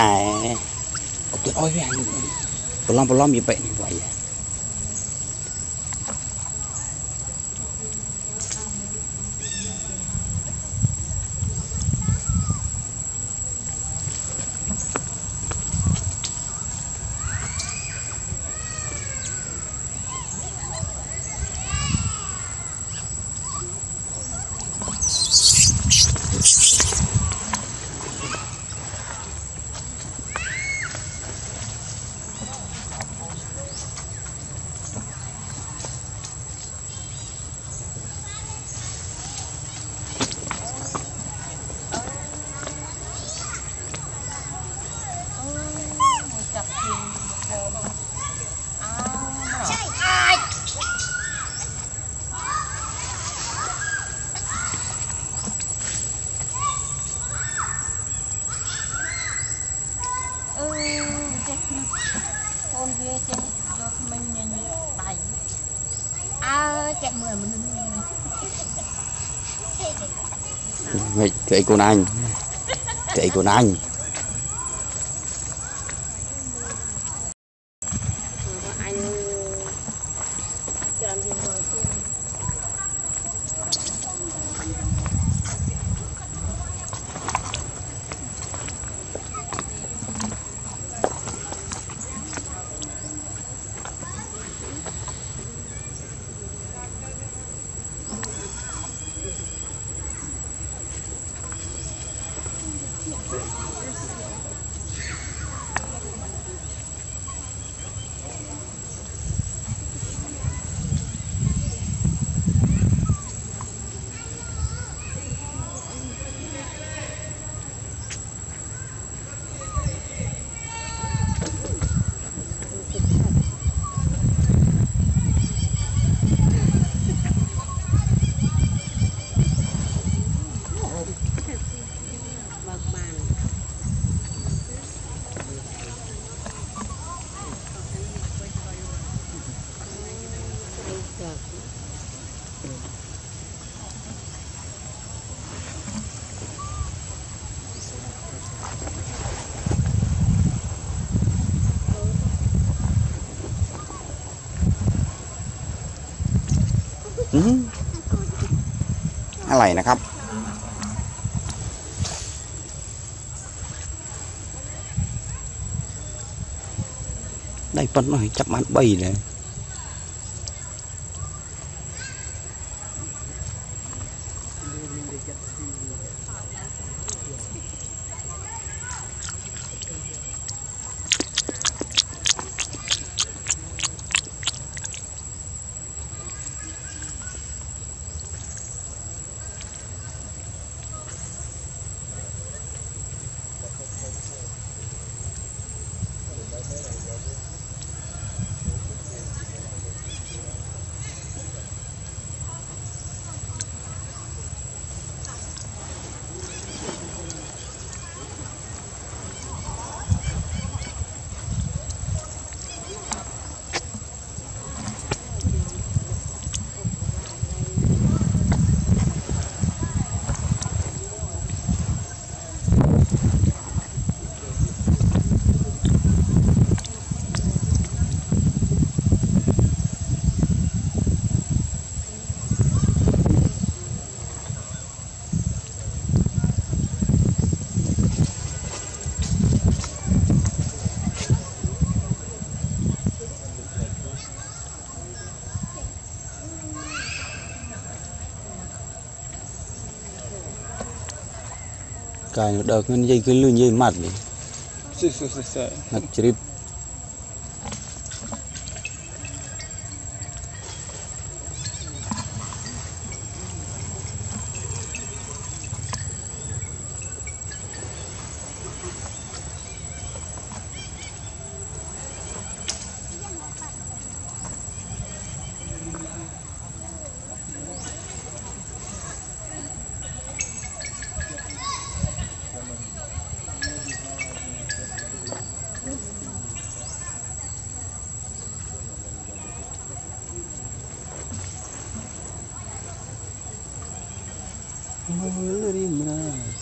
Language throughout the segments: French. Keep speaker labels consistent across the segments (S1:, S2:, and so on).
S1: ដែរអ
S2: ត់ទៅអុយវាប្រឡំប្រឡំវាបែ
S3: កនេះវាយ វាចឹងយកខ្មិញញញដៃអើចេះ
S2: មើលមនុស្សហិ
S3: ចចៃកូនអ
S2: ញចៃកូនអញ อะไรนะครับ ได้ปนหน่อยจับมันใบเลย កាយដល់គ្នានិ
S1: យាយគឺលឺ
S2: និយា
S4: យម៉ាត់នេះសិសិសិ
S1: ណាត់
S4: ជ្រាប Oh, rin na.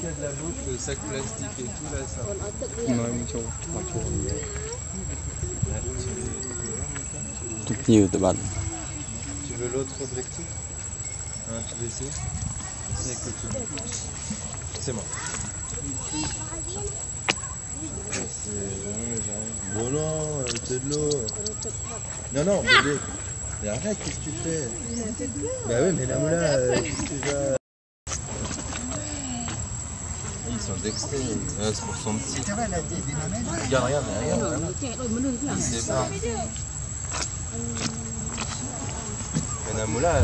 S4: Qu'il y a de la louche, le sac plastique et tout là, ça.
S1: Non, mais tu vois, tu
S4: veux l'autre objectif? Hein, tu veux essayer? C'est écoute. C'est bon. Bon non, c'est de l'eau. Non, non, bébé. Mais arrête, qu'est-ce que tu fais? Bah oui, mais là, là, euh, qu'est-ce que tu vas... Ouais, c'est pour son petit. Regarde, regarde, regarde. C'est bon. Mais Namoula,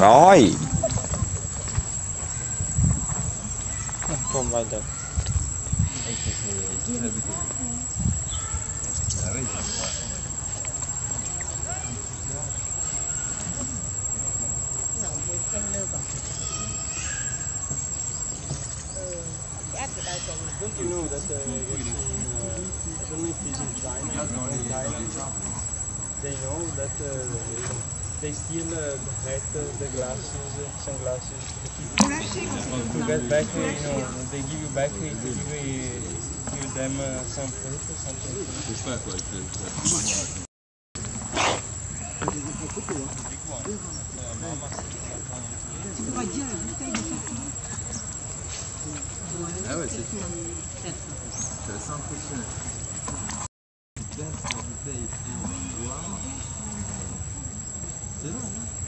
S2: rồi
S1: Không vai được. Don't you know that I don't know if it's in China or Thailand, they know that uh, they steal uh, the hat, the glasses, sunglasses to get back, you know, they give you back, to give, give them uh, some fruit or something.
S4: Pas quoi. C'est assez noire. C'est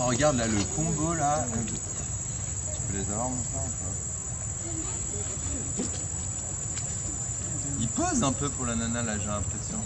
S4: Oh, regarde là, le combo là. Tu peux les avoir, mon frère ou Il pose un peu pour la nana là, j'ai l'impression.